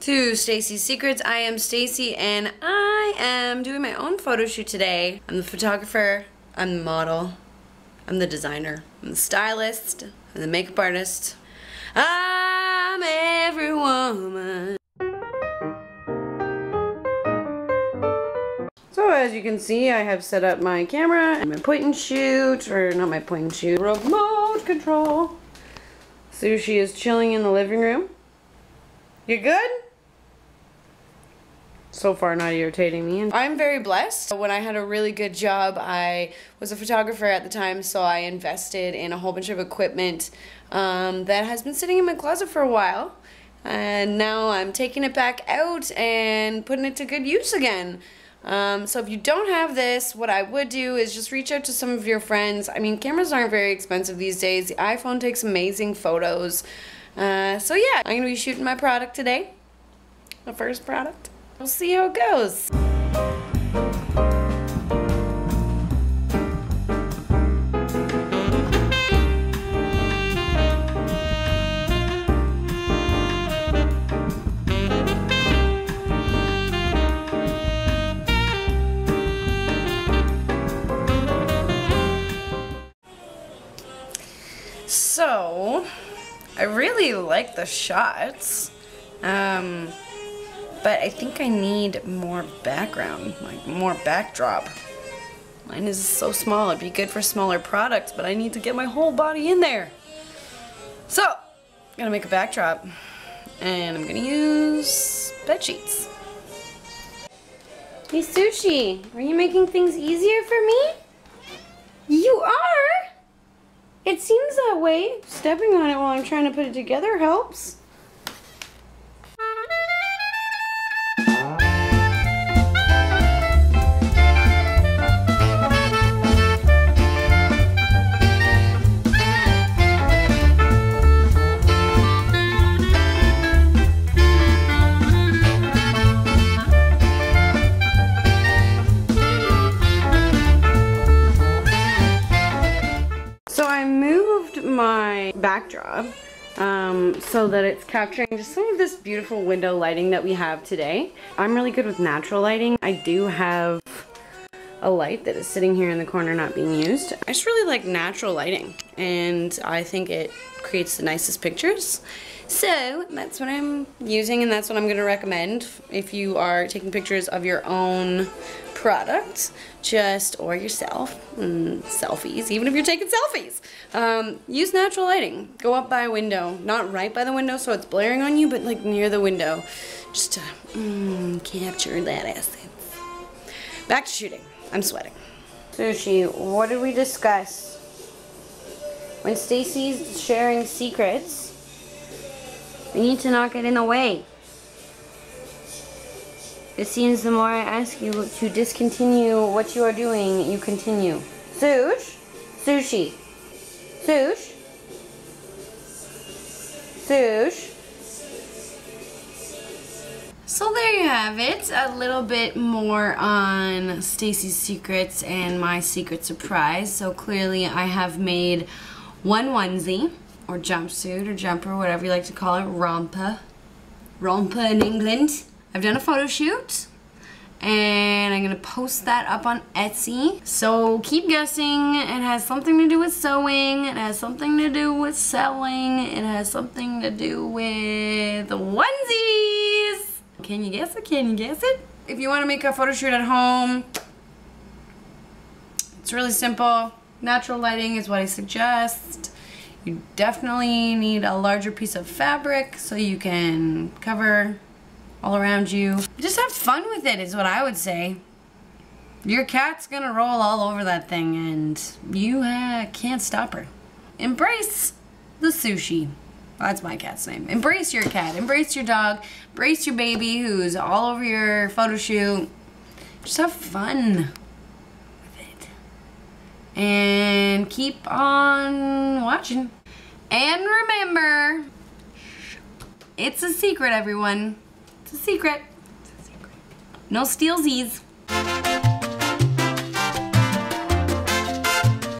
to Stacey's Secrets. I am Stacey and I am doing my own photo shoot today. I'm the photographer, I'm the model, I'm the designer, I'm the stylist, I'm the makeup artist. I'm every woman. So as you can see, I have set up my camera and my point and shoot, or not my point and shoot, remote control. Sushi is chilling in the living room. You good? So far not irritating me. I'm very blessed. When I had a really good job, I was a photographer at the time, so I invested in a whole bunch of equipment um, that has been sitting in my closet for a while. And now I'm taking it back out and putting it to good use again. Um, so if you don't have this, what I would do is just reach out to some of your friends. I mean, cameras aren't very expensive these days. The iPhone takes amazing photos. Uh, so yeah, I'm going to be shooting my product today. The first product. We'll see how it goes. So, I really like the shots. Um, but I think I need more background, like more backdrop. Mine is so small, it'd be good for smaller products, but I need to get my whole body in there. So, I'm gonna make a backdrop, and I'm gonna use bed sheets. Hey Sushi, are you making things easier for me? You are? It seems that way. Stepping on it while I'm trying to put it together helps. Backdrop um, so that it's capturing just some of this beautiful window lighting that we have today. I'm really good with natural lighting. I do have a light that is sitting here in the corner not being used. I just really like natural lighting and I think it creates the nicest pictures. So that's what I'm using and that's what I'm going to recommend if you are taking pictures of your own product, just, or yourself, mm, selfies, even if you're taking selfies. Um, use natural lighting. Go up by a window, not right by the window so it's blaring on you, but like near the window, just to mm, capture that essence. Back to shooting. I'm sweating. Sushi, what did we discuss? When Stacey's sharing secrets, we need to not get in the way. It seems the more I ask you to discontinue what you are doing, you continue. Sush? Sushi. Sush? Sush? So there you have it, a little bit more on Stacey's secrets and my secret surprise. So clearly I have made one onesie, or jumpsuit, or jumper, whatever you like to call it, romper. Romper in England. I've done a photo shoot and I'm gonna post that up on Etsy. So keep guessing. It has something to do with sewing. It has something to do with selling. It has something to do with onesies. Can you guess it? Can you guess it? If you want to make a photo shoot at home, it's really simple. Natural lighting is what I suggest. You definitely need a larger piece of fabric so you can cover all around you. Just have fun with it is what I would say. Your cat's gonna roll all over that thing and you uh, can't stop her. Embrace the sushi. That's my cat's name. Embrace your cat. Embrace your dog. Embrace your baby who's all over your photo shoot. Just have fun with it. And keep on watching. And remember, it's a secret, everyone. It's a secret. It's a secret. No stealsies.